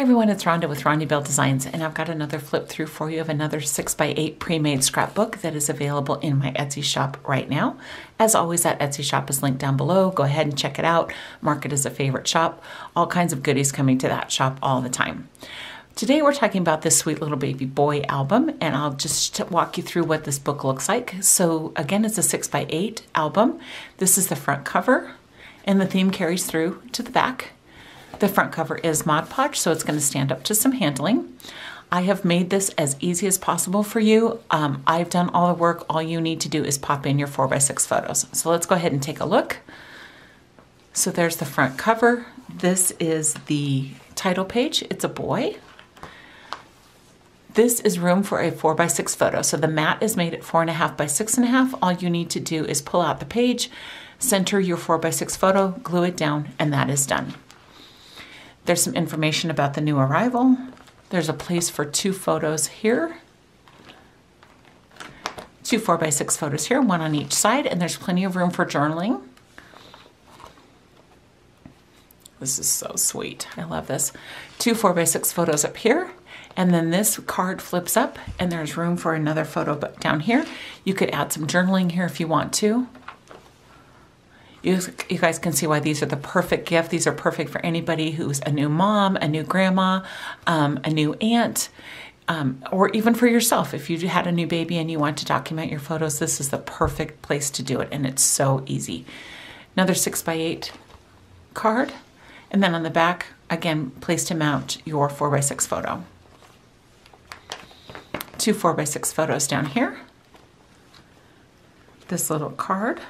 Hey everyone, it's Rhonda with Rhonnybell Designs, and I've got another flip through for you of another 6x8 pre-made scrapbook that is available in my Etsy shop right now. As always, that Etsy shop is linked down below. Go ahead and check it out. Mark it as a favorite shop. All kinds of goodies coming to that shop all the time. Today we're talking about this sweet little baby boy album, and I'll just walk you through what this book looks like. So again, it's a 6x8 album. This is the front cover, and the theme carries through to the back. The front cover is Mod Podge, so it's going to stand up to some handling. I have made this as easy as possible for you. Um, I've done all the work. All you need to do is pop in your 4x6 photos. So let's go ahead and take a look. So there's the front cover. This is the title page. It's a boy. This is room for a 4x6 photo. So the mat is made at 4.5 by 6.5. All you need to do is pull out the page, center your 4x6 photo, glue it down, and that is done. There's some information about the new arrival. There's a place for two photos here. Two 4 by 6 photos here, one on each side, and there's plenty of room for journaling. This is so sweet. I love this. Two 4 by 6 photos up here. And then this card flips up and there's room for another photo down here. You could add some journaling here if you want to. You, you guys can see why these are the perfect gift. These are perfect for anybody who's a new mom, a new grandma, um, a new aunt, um, or even for yourself. If you had a new baby and you want to document your photos, this is the perfect place to do it, and it's so easy. Another 6 by 8 card, and then on the back, again, place to mount your 4 by 6 photo. Two 4 by 6 photos down here. This little card.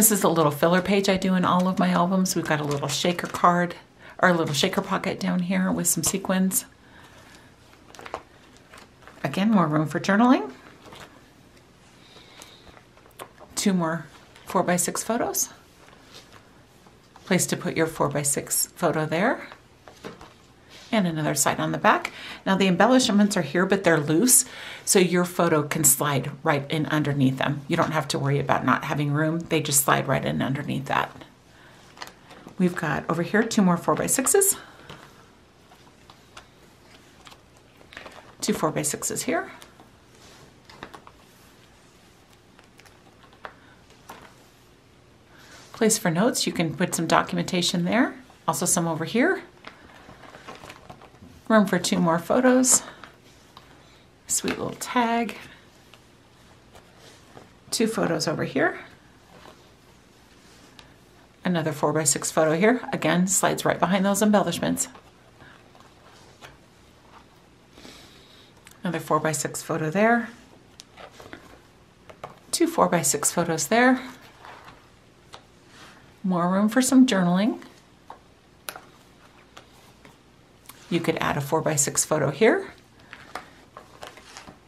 This is a little filler page I do in all of my albums. We've got a little shaker card, or a little shaker pocket down here with some sequins. Again, more room for journaling. Two more 4x6 photos. Place to put your 4x6 photo there and another side on the back. Now the embellishments are here, but they're loose, so your photo can slide right in underneath them. You don't have to worry about not having room. They just slide right in underneath that. We've got over here two more 4x6s. Two 4x6s here. Place for notes, you can put some documentation there. Also some over here. Room for two more photos. Sweet little tag. Two photos over here. Another 4x6 photo here. Again, slides right behind those embellishments. Another 4x6 photo there. Two 4x6 photos there. More room for some journaling. You could add a four by six photo here.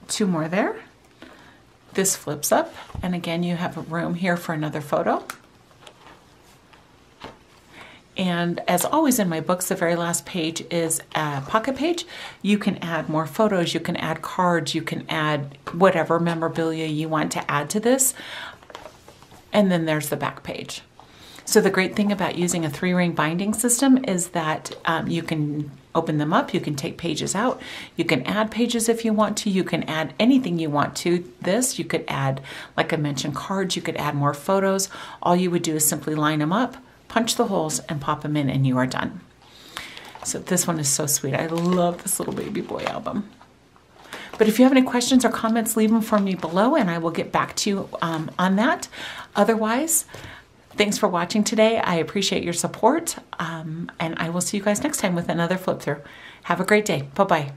Two more there. This flips up, and again, you have a room here for another photo. And as always in my books, the very last page is a pocket page. You can add more photos, you can add cards, you can add whatever memorabilia you want to add to this. And then there's the back page. So the great thing about using a three ring binding system is that um, you can open them up, you can take pages out, you can add pages if you want to, you can add anything you want to this. You could add, like I mentioned, cards, you could add more photos. All you would do is simply line them up, punch the holes, and pop them in, and you are done. So this one is so sweet. I love this little baby boy album. But if you have any questions or comments, leave them for me below and I will get back to you um, on that. Otherwise, Thanks for watching today. I appreciate your support, um, and I will see you guys next time with another flip through. Have a great day. Bye bye.